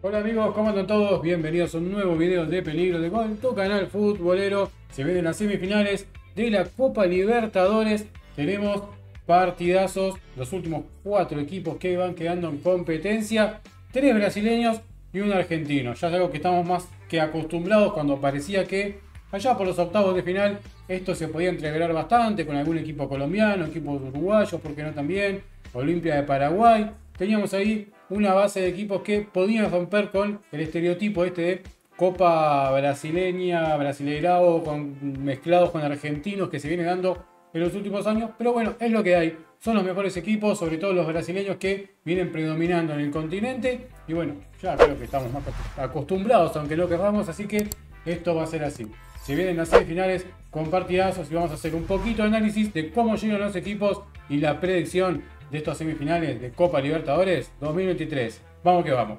Hola amigos, ¿cómo andan todos? Bienvenidos a un nuevo video de Peligro de Gol, tu canal futbolero. Se vienen las semifinales de la Copa Libertadores. Tenemos partidazos, los últimos cuatro equipos que van quedando en competencia. Tres brasileños y un argentino. Ya es algo que estamos más que acostumbrados cuando parecía que allá por los octavos de final esto se podía entregar bastante con algún equipo colombiano, equipos uruguayos, porque no también, Olimpia de Paraguay. Teníamos ahí una base de equipos que podían romper con el estereotipo este de Copa brasileña, brasileirao, con, mezclados con argentinos que se viene dando en los últimos años. Pero bueno, es lo que hay. Son los mejores equipos, sobre todo los brasileños que vienen predominando en el continente. Y bueno, ya creo que estamos más acostumbrados, aunque no querramos, así que esto va a ser así. Se vienen las semifinales con partidazos y vamos a hacer un poquito de análisis de cómo llegan los equipos y la predicción de estas semifinales de Copa Libertadores 2023. Vamos que vamos.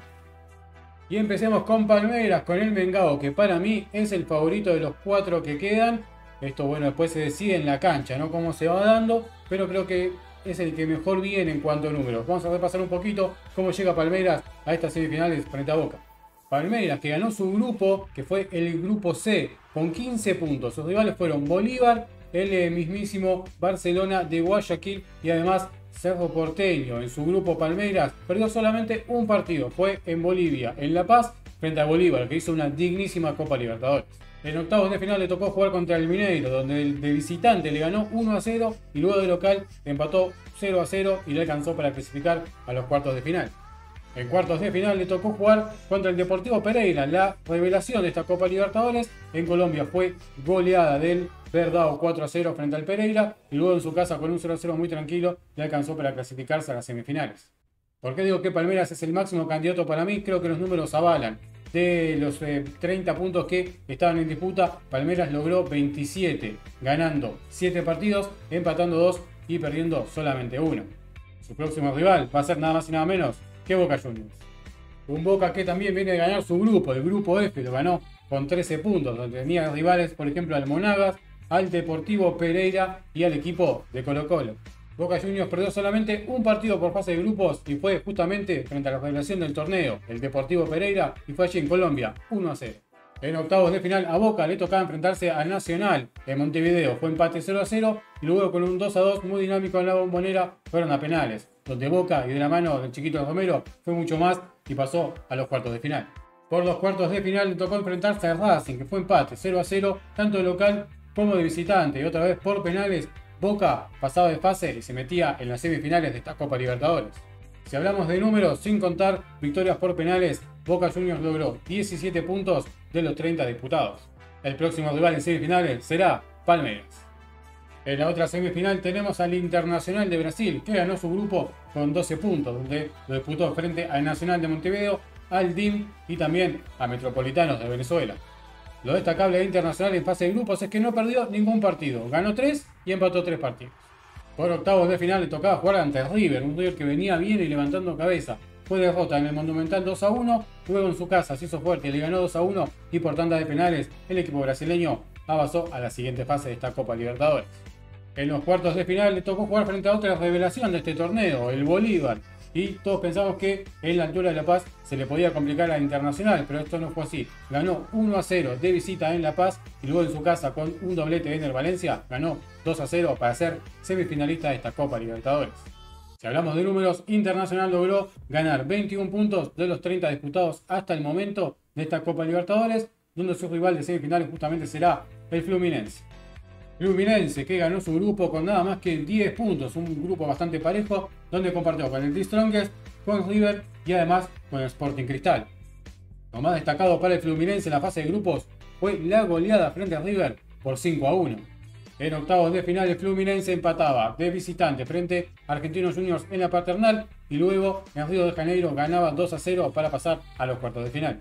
Y empecemos con Palmeiras, con el Mengao, que para mí es el favorito de los cuatro que quedan. Esto, bueno, después se decide en la cancha, ¿no? Cómo se va dando, pero creo que es el que mejor viene en cuanto a números. Vamos a repasar un poquito cómo llega Palmeiras a estas semifinales frente a Boca. Palmeiras, que ganó su grupo, que fue el grupo C, con 15 puntos. Sus rivales fueron Bolívar, el mismísimo Barcelona de Guayaquil y además Cerro Porteño. En su grupo Palmeiras perdió solamente un partido, fue en Bolivia, en La Paz, frente a Bolívar, que hizo una dignísima Copa Libertadores. En octavos de final le tocó jugar contra el Mineiro, donde el de visitante le ganó 1 a 0 y luego de local empató 0 a 0 y le alcanzó para clasificar a los cuartos de final. En cuartos de final le tocó jugar contra el Deportivo Pereira, la revelación de esta Copa Libertadores. En Colombia fue goleada del Verdao 4 a 0 frente al Pereira y luego en su casa con un 0 a 0 muy tranquilo le alcanzó para clasificarse a las semifinales. ¿Por qué digo que Palmeiras es el máximo candidato para mí? Creo que los números avalan. De los 30 eh, puntos que estaban en disputa, Palmeiras logró 27, ganando 7 partidos, empatando 2 y perdiendo solamente 1. Su próximo rival va a ser nada más y nada menos que Boca Juniors. Un Boca que también viene a ganar su grupo, el grupo F, lo ganó con 13 puntos, donde tenía rivales, por ejemplo, al Monagas, al Deportivo Pereira y al equipo de Colo Colo. Boca Juniors perdió solamente un partido por fase de grupos y fue justamente frente a la revelación del torneo, el Deportivo Pereira, y fue allí en Colombia, 1 a 0. En octavos de final a Boca le tocaba enfrentarse al Nacional en Montevideo, fue empate 0 a 0 y luego con un 2 a 2 muy dinámico en la bombonera fueron a penales, donde Boca y de la mano del chiquito Romero fue mucho más y pasó a los cuartos de final. Por los cuartos de final le tocó enfrentarse a Racing, que fue empate 0 a 0, tanto de local como de visitante y otra vez por penales, Boca pasaba de fase y se metía en las semifinales de esta Copa Libertadores. Si hablamos de números, sin contar victorias por penales, Boca Juniors logró 17 puntos de los 30 disputados. El próximo rival en semifinales será Palmeiras. En la otra semifinal tenemos al Internacional de Brasil, que ganó su grupo con 12 puntos, donde lo disputó frente al Nacional de Montevideo, al DIM y también a Metropolitanos de Venezuela. Lo destacable de Internacional en fase de grupos es que no perdió ningún partido. Ganó 3 y empató 3 partidos. Por octavos de final le tocaba jugar ante River, un River que venía bien y levantando cabeza. Fue derrota en el Monumental 2 a 1, luego en su casa se hizo fuerte, y le ganó 2 a 1 y por tanda de penales el equipo brasileño avanzó a la siguiente fase de esta Copa Libertadores. En los cuartos de final le tocó jugar frente a otra revelación de este torneo, el Bolívar, y todos pensamos que en la altura de La Paz se le podía complicar a Internacional, pero esto no fue así. Ganó 1 a 0 de visita en La Paz y luego en su casa con un doblete de Ener Valencia ganó 2 a 0 para ser semifinalista de esta Copa Libertadores. Si hablamos de números, Internacional logró ganar 21 puntos de los 30 disputados hasta el momento de esta Copa Libertadores, donde su rival de semifinales justamente será el Fluminense. Fluminense que ganó su grupo con nada más que 10 puntos, un grupo bastante parejo, donde compartió con el The Strongest, con River y además con el Sporting Cristal. Lo más destacado para el Fluminense en la fase de grupos fue la goleada frente a River por 5 a 1. En octavos de final el Fluminense empataba de visitante frente a Argentinos Juniors en la paternal y luego en Río de Janeiro ganaba 2 a 0 para pasar a los cuartos de final.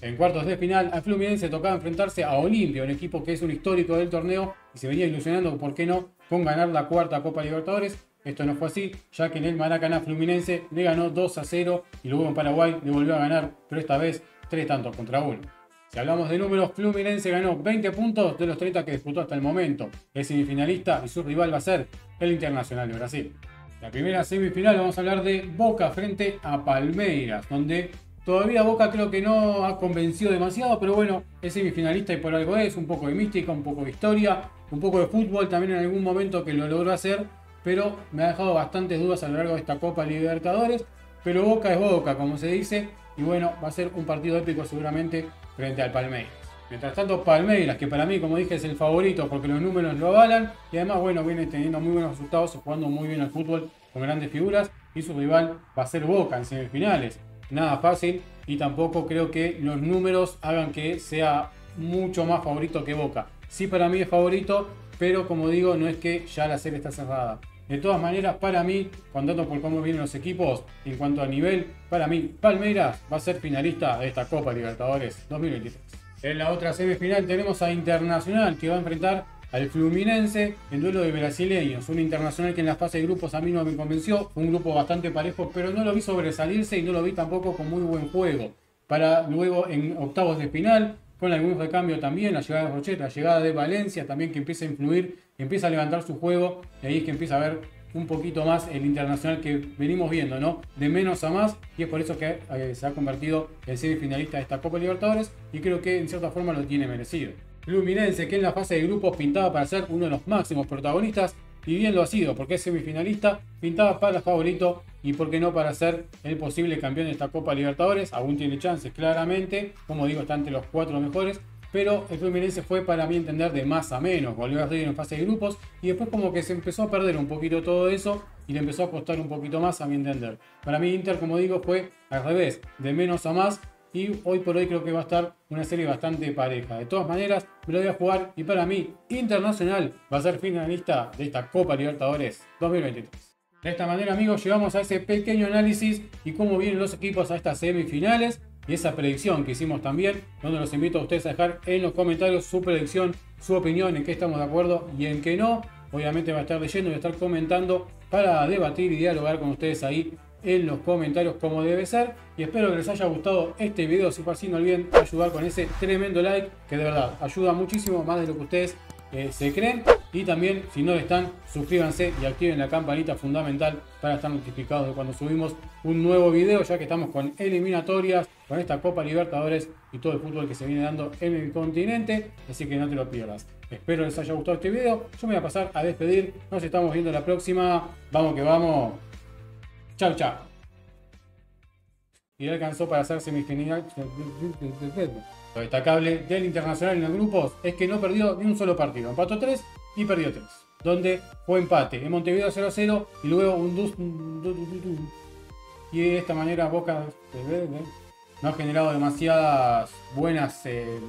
En cuartos de final, a Fluminense tocaba enfrentarse a Olimpia, un equipo que es un histórico del torneo y se venía ilusionando, ¿por qué no?, con ganar la cuarta Copa Libertadores. Esto no fue así, ya que en el Maracaná Fluminense le ganó 2 a 0 y luego en Paraguay le volvió a ganar, pero esta vez 3 tantos contra 1. Si hablamos de números, Fluminense ganó 20 puntos de los 30 que disputó hasta el momento. Es semifinalista y su rival va a ser el Internacional de Brasil. La primera semifinal vamos a hablar de Boca frente a Palmeiras, donde Todavía Boca creo que no ha convencido demasiado, pero bueno, es semifinalista y por algo es, un poco de mística, un poco de historia, un poco de fútbol también en algún momento que lo logró hacer, pero me ha dejado bastantes dudas a lo largo de esta Copa Libertadores. Pero Boca es Boca, como se dice, y bueno, va a ser un partido épico seguramente frente al Palmeiras. Mientras tanto, Palmeiras, que para mí, como dije, es el favorito porque los números lo avalan y además, bueno, viene teniendo muy buenos resultados, jugando muy bien al fútbol con grandes figuras y su rival va a ser Boca en semifinales nada fácil y tampoco creo que los números hagan que sea mucho más favorito que Boca. Sí para mí es favorito, pero como digo, no es que ya la serie está cerrada. De todas maneras, para mí, cuando ando por cómo vienen los equipos, en cuanto a nivel, para mí, Palmeiras va a ser finalista de esta Copa Libertadores 2023. En la otra semifinal tenemos a Internacional que va a enfrentar al Fluminense en duelo de brasileños. Un internacional que en la fase de grupos a mí no me convenció. Fue un grupo bastante parejo, pero no lo vi sobresalirse y no lo vi tampoco con muy buen juego. Para luego en octavos de final, con algunos recambios también, la llegada de Rochet, la llegada de Valencia también que empieza a influir, empieza a levantar su juego y ahí es que empieza a ver un poquito más el internacional que venimos viendo, ¿no? De menos a más y es por eso que eh, se ha convertido en semifinalista de esta Copa Libertadores y creo que en cierta forma lo tiene merecido. Luminense, que en la fase de grupos pintaba para ser uno de los máximos protagonistas, y bien lo ha sido, porque es semifinalista, pintaba para favorito y por qué no para ser el posible campeón de esta Copa Libertadores, aún tiene chances claramente, como digo, está entre los cuatro mejores, pero el Fluminense fue para mí entender de más a menos, volvió a salir en fase de grupos y después como que se empezó a perder un poquito todo eso y le empezó a costar un poquito más a mi entender. Para mí Inter, como digo, fue al revés, de menos a más y hoy por hoy creo que va a estar una serie bastante pareja. De todas maneras, me lo voy a jugar y para mí, Internacional va a ser finalista de esta Copa Libertadores 2023. De esta manera, amigos, llegamos a ese pequeño análisis y cómo vienen los equipos a estas semifinales y esa predicción que hicimos también, donde los invito a ustedes a dejar en los comentarios su predicción, su opinión, en qué estamos de acuerdo y en qué no. Obviamente va a estar leyendo y va a estar comentando para debatir y dialogar con ustedes ahí en los comentarios como debe ser. Y espero que les haya gustado este video. Si fue así, no olviden ayudar con ese tremendo like, que de verdad ayuda muchísimo, más de lo que ustedes eh, se creen. Y también, si no están, suscríbanse y activen la campanita fundamental para estar notificados de cuando subimos un nuevo video, ya que estamos con eliminatorias, con esta Copa Libertadores y todo el fútbol que se viene dando en el continente. Así que no te lo pierdas. Espero les haya gustado este video. Yo me voy a pasar a despedir. Nos estamos viendo la próxima. Vamos que vamos. Chao, chao. Y alcanzó para hacer semifinal. Lo destacable del Internacional en los grupos es que no perdió ni un solo partido. Empató 3 y perdió 3. Donde fue empate en Montevideo 0 0 y luego un Y de esta manera Boca no ha generado demasiadas buenas. Eh,